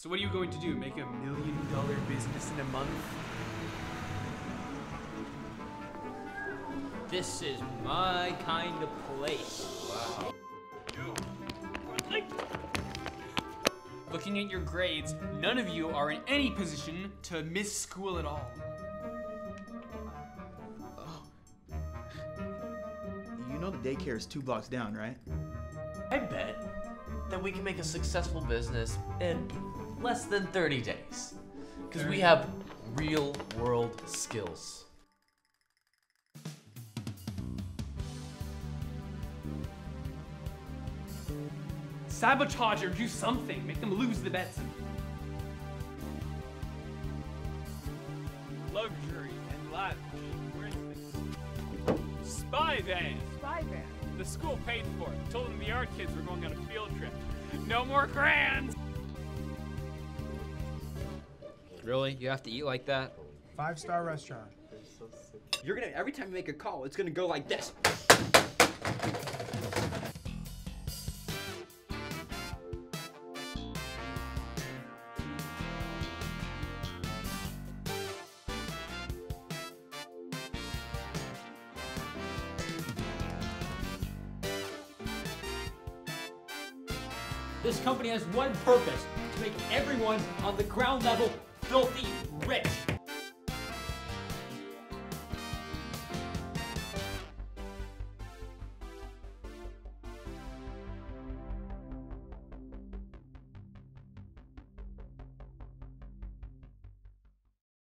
So what are you going to do? Make a million dollar business in a month? This is my kind of place. Wow. Looking at your grades, none of you are in any position to miss school at all. You know the daycare is two blocks down, right? I bet that we can make a successful business in less than 30 days. Because we have real world skills. Sabotage or do something. Make them lose the bets. luxury and lavish. Where's this? Spy van. Spy van. The school paid for it. Told them the art kids were going on a field trip. No more grands. Really? You have to eat like that? Five star restaurant. You're gonna, every time you make a call, it's gonna go like this. This company has one purpose to make everyone on the ground level filthy rich.